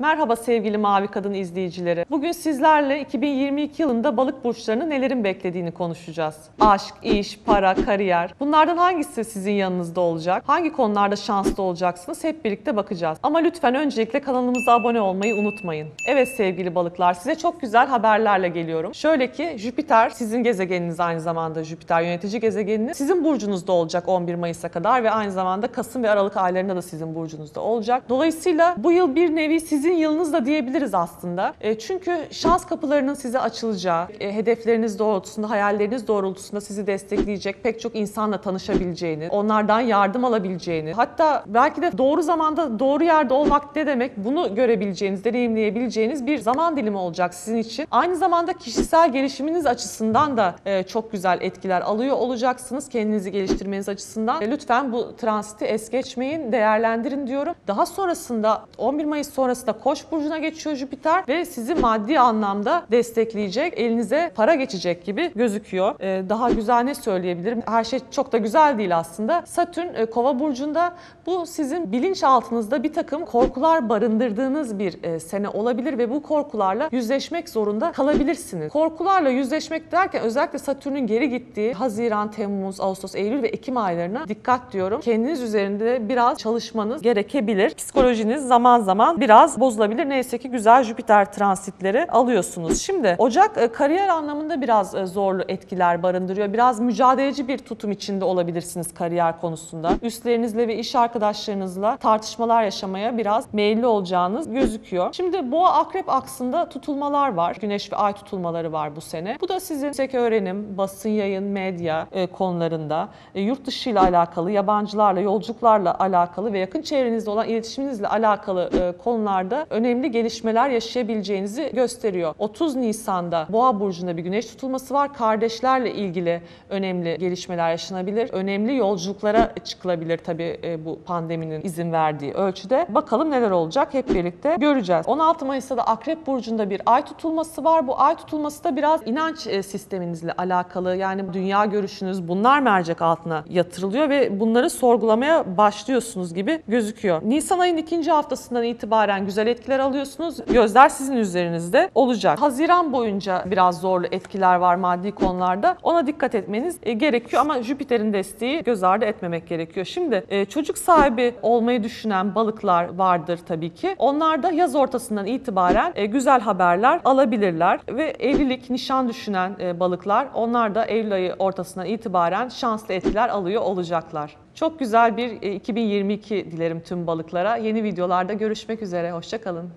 Merhaba sevgili Mavi Kadın izleyicileri. Bugün sizlerle 2022 yılında balık burçlarını nelerin beklediğini konuşacağız. Aşk, iş, para, kariyer. Bunlardan hangisi sizin yanınızda olacak? Hangi konularda şanslı olacaksınız? Hep birlikte bakacağız. Ama lütfen öncelikle kanalımıza abone olmayı unutmayın. Evet sevgili balıklar size çok güzel haberlerle geliyorum. Şöyle ki Jüpiter sizin gezegeniniz aynı zamanda Jüpiter yönetici gezegeniniz. Sizin burcunuzda olacak 11 Mayıs'a kadar ve aynı zamanda Kasım ve Aralık aylarında da sizin burcunuzda olacak. Dolayısıyla bu yıl bir nevi sizin yılınız da diyebiliriz aslında. E, çünkü şans kapılarının size açılacağı, e, hedefleriniz doğrultusunda, hayalleriniz doğrultusunda sizi destekleyecek pek çok insanla tanışabileceğiniz, onlardan yardım alabileceğiniz, hatta belki de doğru zamanda doğru yerde olmak ne demek bunu görebileceğiniz, deneyimleyebileceğiniz bir zaman dilimi olacak sizin için. Aynı zamanda kişisel gelişiminiz açısından da e, çok güzel etkiler alıyor olacaksınız kendinizi geliştirmeniz açısından. Lütfen bu transiti es geçmeyin, değerlendirin diyorum. Daha sonrasında 11 Mayıs sonrasında Koç burcuna geçiyor Jüpiter ve sizi maddi anlamda destekleyecek, elinize para geçecek gibi gözüküyor. Ee, daha güzel ne söyleyebilirim? Her şey çok da güzel değil aslında. Satürn e, Kova burcunda bu sizin bilinçaltınızda bir takım korkular barındırdığınız bir e, sene olabilir ve bu korkularla yüzleşmek zorunda kalabilirsiniz. Korkularla yüzleşmek derken özellikle Satürn'ün geri gittiği Haziran, Temmuz, Ağustos, Eylül ve Ekim aylarına dikkat diyorum. Kendiniz üzerinde biraz çalışmanız gerekebilir. Psikolojiniz zaman zaman biraz bozulabilir. Neyse ki güzel Jüpiter transitleri alıyorsunuz. Şimdi Ocak e, kariyer anlamında biraz e, zorlu etkiler barındırıyor. Biraz mücadeleci bir tutum içinde olabilirsiniz kariyer konusunda. Üstlerinizle ve iş arkadaşlarınızla tartışmalar yaşamaya biraz meyilli olacağınız gözüküyor. Şimdi boğa akrep aksında tutulmalar var. Güneş ve ay tutulmaları var bu sene. Bu da sizin yüksek öğrenim, basın yayın, medya e, konularında, yurt dışı ile alakalı, yabancılarla, yolculuklarla alakalı ve yakın çevrenizde olan iletişiminizle alakalı e, konularda önemli gelişmeler yaşayabileceğinizi gösteriyor. 30 Nisan'da Boğa burcunda bir güneş tutulması var. Kardeşlerle ilgili önemli gelişmeler yaşanabilir. Önemli yolculuklara çıkılabilir tabii e, bu pandeminin izin verdiği ölçüde. Bakalım neler olacak hep birlikte göreceğiz. 16 Mayıs'ta da Akrep burcunda bir ay tutulması var. Bu ay tutulması da biraz inanç e, sisteminizle alakalı. Yani dünya görüşünüz bunlar mercek altına yatırılıyor ve bunları sorgulamaya başlıyorsunuz gibi gözüküyor. Nisan ayın ikinci haftasından itibaren güzel etkiler alıyorsunuz. Gözler sizin üzerinizde olacak. Haziran boyunca biraz zorlu etkiler var maddi konularda. Ona dikkat etmeniz e, gerekiyor ama Jüpiter'in desteği göz ardı etmemek gerekiyor. Şimdi e, çocuk sahibi olmayı düşünen balıklar vardır tabii ki. Onlar da yaz ortasından itibaren e, güzel haberler alabilirler ve evlilik, nişan düşünen balıklar onlar da Eylül ayı ortasından itibaren şanslı etkiler alıyor olacaklar. Çok güzel bir e, 2022 dilerim tüm balıklara. Yeni videolarda görüşmek üzere. Hoşçakalın.